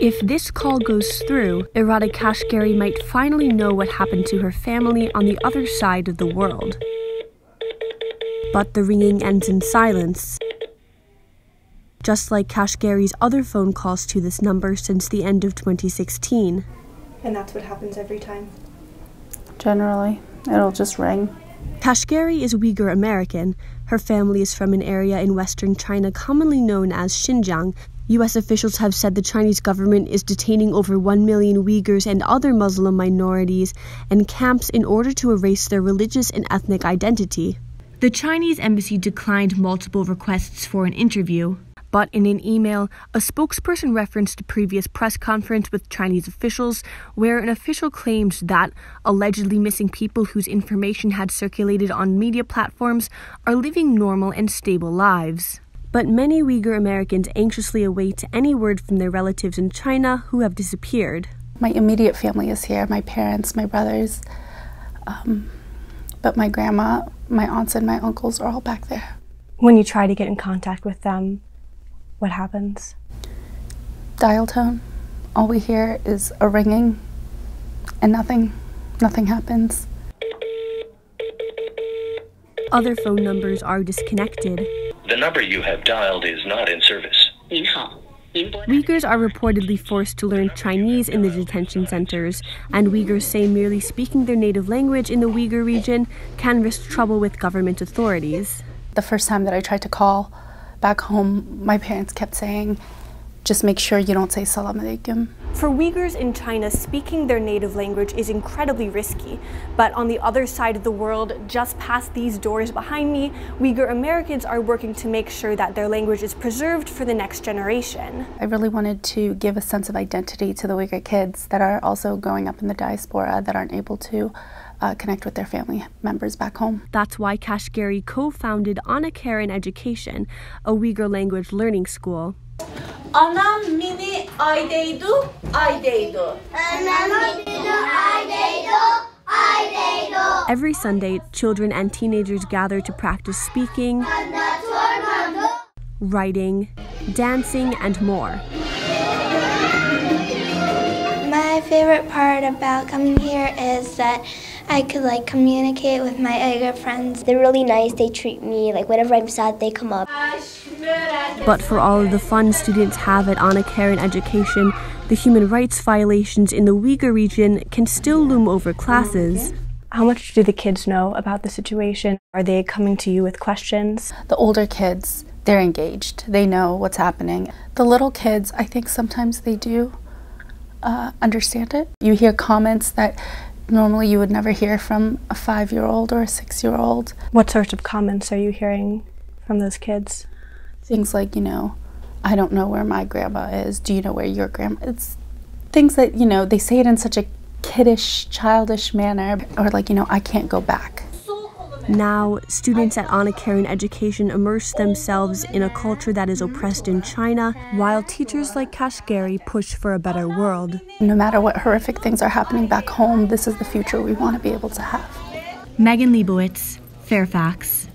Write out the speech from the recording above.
If this call goes through, Irade Kashgary might finally know what happened to her family on the other side of the world. But the ringing ends in silence, just like Kashgary's other phone calls to this number since the end of 2016. And that's what happens every time. Generally, it'll just ring. Kashgary is Uyghur American. Her family is from an area in western China commonly known as Xinjiang. U.S. officials have said the Chinese government is detaining over 1 million Uyghurs and other Muslim minorities in camps in order to erase their religious and ethnic identity. The Chinese embassy declined multiple requests for an interview. But in an email, a spokesperson referenced a previous press conference with Chinese officials where an official claimed that allegedly missing people whose information had circulated on media platforms are living normal and stable lives. But many Uyghur Americans anxiously await any word from their relatives in China who have disappeared. My immediate family is here my parents, my brothers. Um, but my grandma, my aunts, and my uncles are all back there. When you try to get in contact with them, what happens? Dial tone. All we hear is a ringing and nothing. Nothing happens. Other phone numbers are disconnected. The number you have dialed is not in service. Uyghurs are reportedly forced to learn Chinese in the detention centers, and Uyghurs say merely speaking their native language in the Uyghur region can risk trouble with government authorities. The first time that I tried to call, back home, my parents kept saying, just make sure you don't say salam alaikum. For Uyghurs in China, speaking their native language is incredibly risky. But on the other side of the world, just past these doors behind me, Uyghur Americans are working to make sure that their language is preserved for the next generation. I really wanted to give a sense of identity to the Uyghur kids that are also growing up in the diaspora that aren't able to uh, connect with their family members back home. That's why Kashgary co founded Ana Care and Education, a Uyghur language learning school. Anam mini aydeydu, aydeydu. Every Sunday, children and teenagers gather to practice speaking, writing, dancing, and more. My favorite part about coming here is that I could like communicate with my other friends. They're really nice. They treat me like whenever I'm sad, they come up. But for all of the fun students have at Ana Care and Education, the human rights violations in the Uyghur region can still loom over classes. How much do the kids know about the situation? Are they coming to you with questions? The older kids, they're engaged. They know what's happening. The little kids, I think sometimes they do uh, understand it. You hear comments that normally you would never hear from a five year old or a six year old. What sorts of comments are you hearing from those kids? Things like, you know, I don't know where my grandma is. Do you know where your grandma It's things that, you know, they say it in such a kiddish, childish manner, or like, you know, I can't go back. Now, students at Ana Care and Education immerse themselves in a culture that is oppressed in China, while teachers like Kashgary push for a better world. No matter what horrific things are happening back home, this is the future we want to be able to have. Megan Lebowitz, Fairfax.